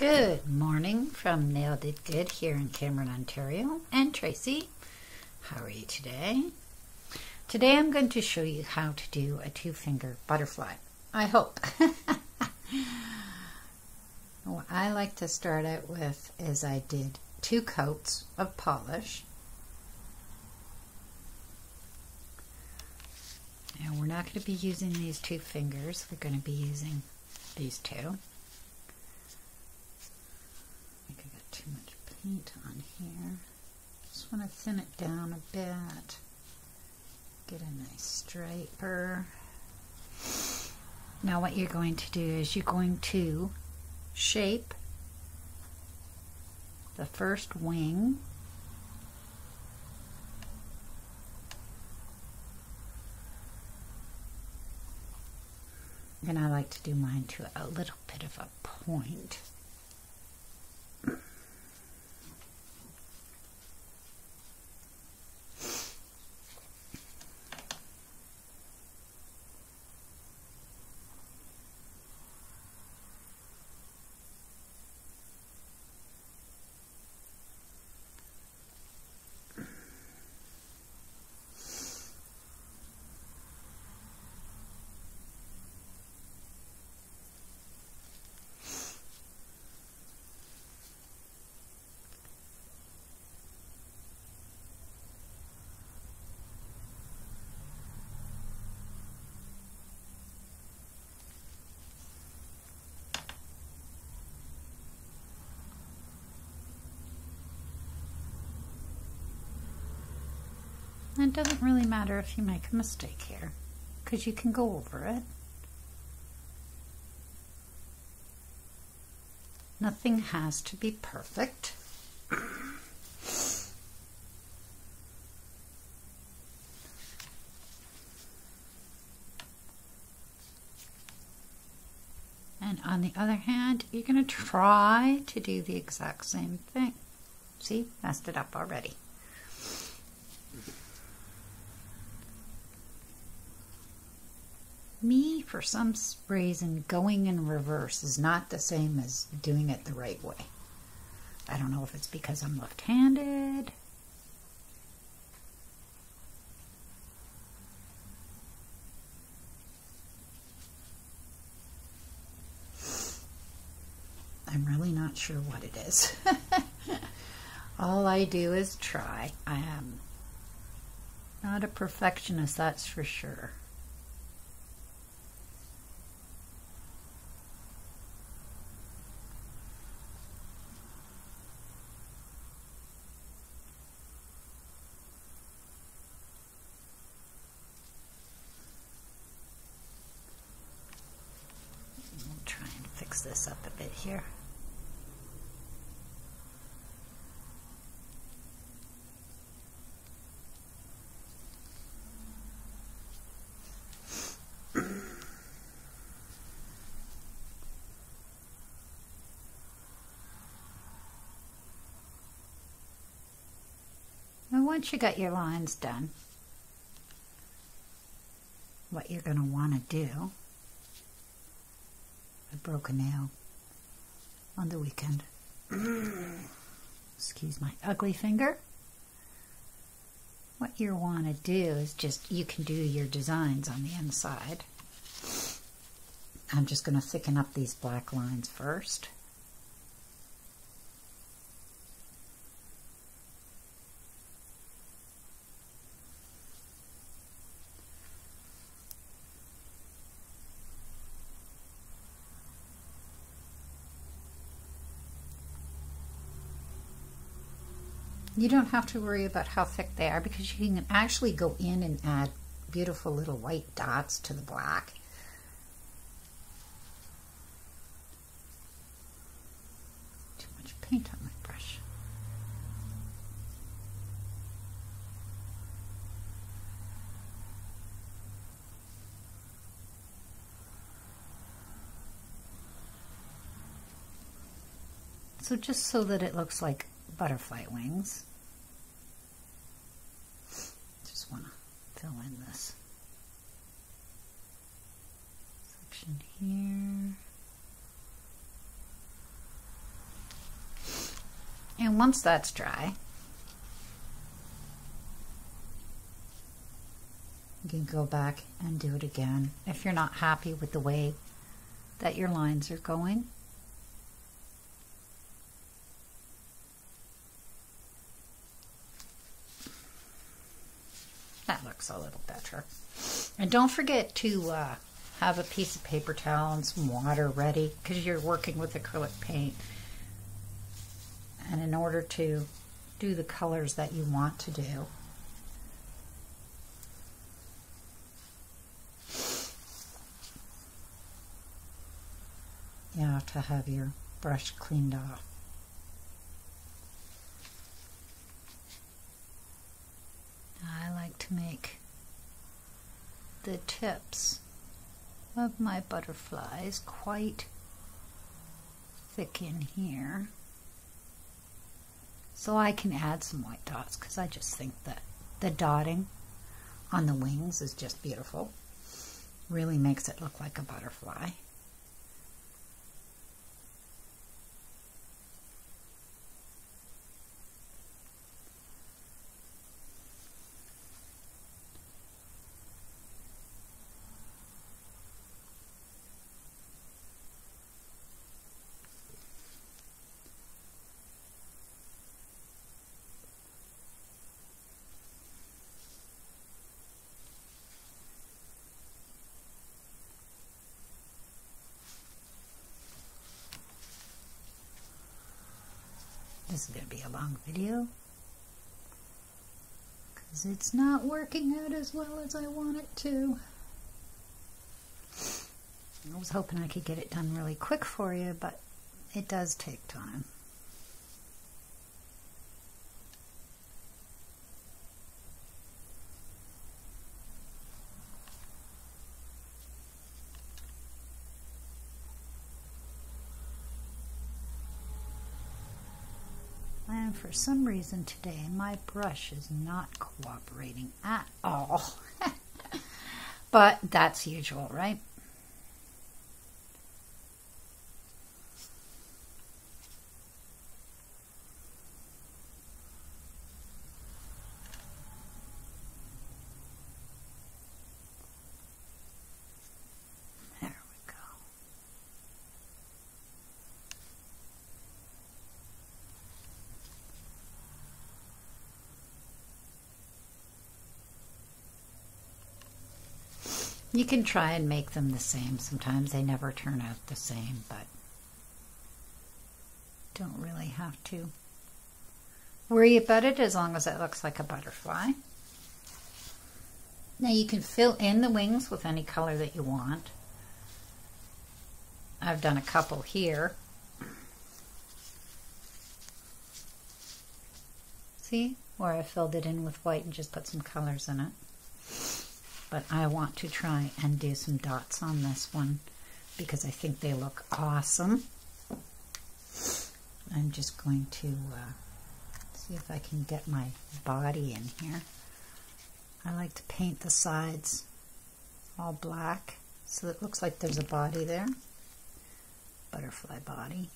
Good morning from Nailed It Good here in Cameron, Ontario. And Tracy, how are you today? Today I'm going to show you how to do a two-finger butterfly. I hope. what I like to start out with is I did two coats of polish. And we're not going to be using these two fingers. We're going to be using these two. I think I got too much paint on here. Just want to thin it down a bit. Get a nice striper. Now what you're going to do is you're going to shape the first wing and I like to do mine to a little bit of a point. It doesn't really matter if you make a mistake here, because you can go over it. Nothing has to be perfect. And on the other hand, you're going to try to do the exact same thing. See, messed it up already. For some reason, going in reverse is not the same as doing it the right way. I don't know if it's because I'm left-handed. I'm really not sure what it is. All I do is try. I am not a perfectionist, that's for sure. this up a bit here. Now once you got your lines done, what you're going to want to do I broke a nail on the weekend. Excuse my ugly finger. What you want to do is just, you can do your designs on the inside. I'm just going to thicken up these black lines first. You don't have to worry about how thick they are because you can actually go in and add beautiful little white dots to the black. Too much paint on my brush. So just so that it looks like butterfly wings, want to fill in this section here. And once that's dry, you can go back and do it again if you're not happy with the way that your lines are going. That looks a And don't forget to uh, have a piece of paper towel and some water ready because you're working with acrylic paint. And in order to do the colors that you want to do, you have to have your brush cleaned off. I like to make the tips of my butterflies quite thick in here. So I can add some white dots because I just think that the dotting on the wings is just beautiful. Really makes it look like a butterfly. This is going to be a long video because it's not working out as well as I want it to. I was hoping I could get it done really quick for you, but it does take time. And for some reason today, my brush is not cooperating at all. but that's usual, right? You can try and make them the same. Sometimes they never turn out the same, but don't really have to worry about it as long as it looks like a butterfly. Now you can fill in the wings with any color that you want. I've done a couple here. See? Where I filled it in with white and just put some colors in it but I want to try and do some dots on this one because I think they look awesome. I'm just going to uh, see if I can get my body in here. I like to paint the sides all black so it looks like there's a body there. Butterfly body.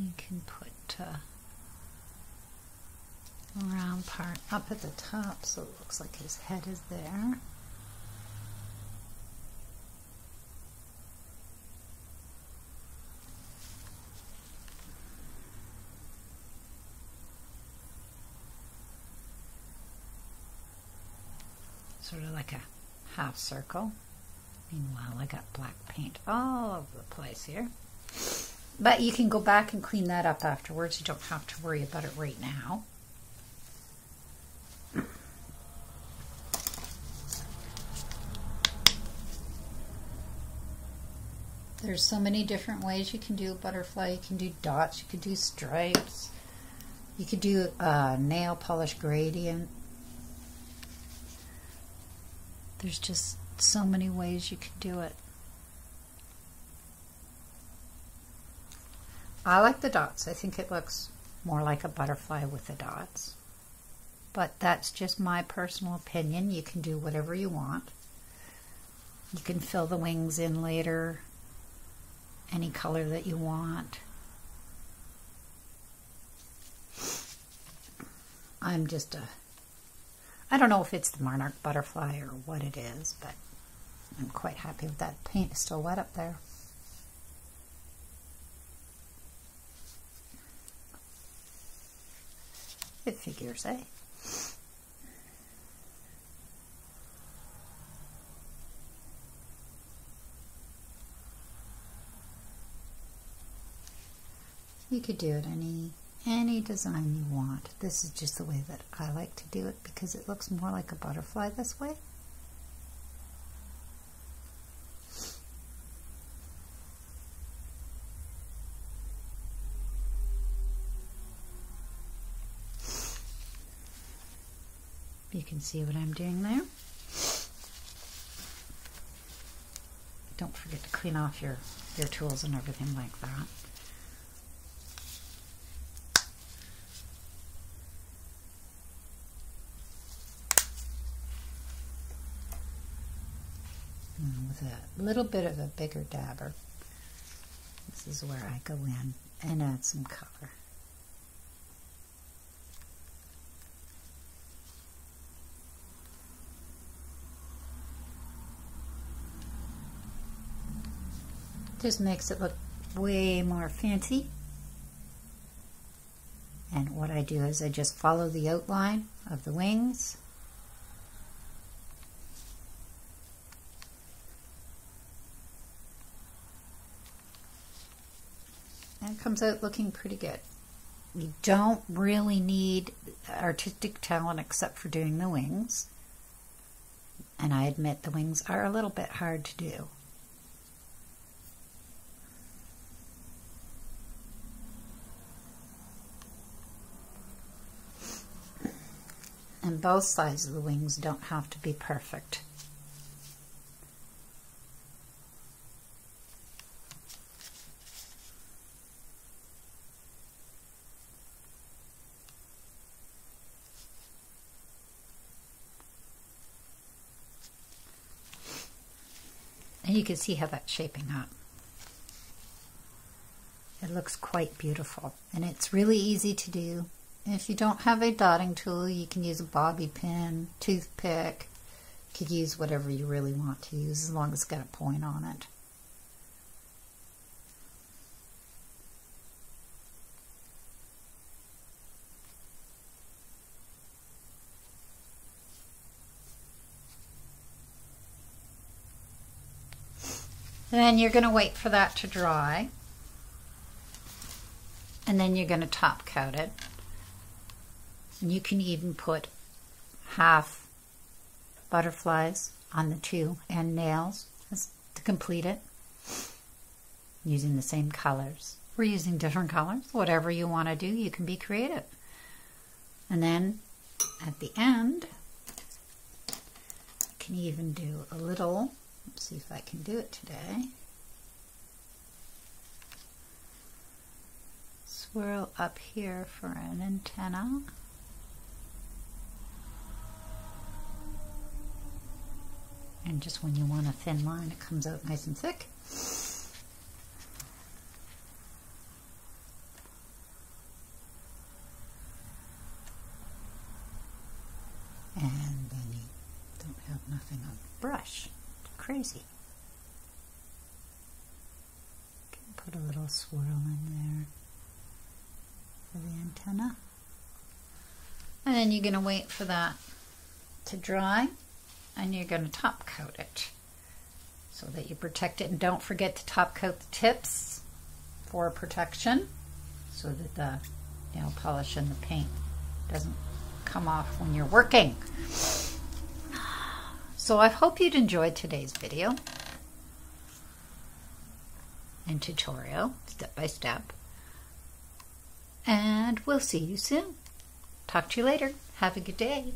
you can put uh, round part up at the top so it looks like his head is there. Sort of like a half circle. Meanwhile, I got black paint all over the place here. But you can go back and clean that up afterwards. You don't have to worry about it right now. There's so many different ways you can do a butterfly. You can do dots, you could do stripes, you could do a nail polish gradient. There's just so many ways you can do it. I like the dots. I think it looks more like a butterfly with the dots. But that's just my personal opinion. You can do whatever you want. You can fill the wings in later, any color that you want. I'm just a, I don't know if it's the monarch butterfly or what it is, but I'm quite happy with that. Paint still wet up there. It figures, eh? You could do it any any design you want. This is just the way that I like to do it because it looks more like a butterfly this way. Can see what I'm doing there. Don't forget to clean off your, your tools and everything like that. with a little bit of a bigger dabber. This is where I go in and add some color. Just makes it look way more fancy. And what I do is I just follow the outline of the wings. And it comes out looking pretty good. You don't really need artistic talent except for doing the wings. And I admit the wings are a little bit hard to do. And both sides of the wings don't have to be perfect. And you can see how that's shaping up. It looks quite beautiful and it's really easy to do. If you don't have a dotting tool, you can use a bobby pin, toothpick. You could use whatever you really want to use as long as it's got a point on it. Then you're going to wait for that to dry. And then you're going to top coat it. And you can even put half butterflies on the two and nails to complete it using the same colors. We're using different colors. Whatever you want to do, you can be creative. And then at the end, you can even do a little, let's see if I can do it today. Swirl up here for an antenna. And just when you want a thin line, it comes out nice and thick. And then you don't have nothing on the brush. It's crazy. Can put a little swirl in there for the antenna. And then you're going to wait for that to dry and you're going to top coat it so that you protect it. And don't forget to top coat the tips for protection so that the nail polish and the paint doesn't come off when you're working. So I hope you'd enjoyed today's video and tutorial step by step. And we'll see you soon. Talk to you later. Have a good day.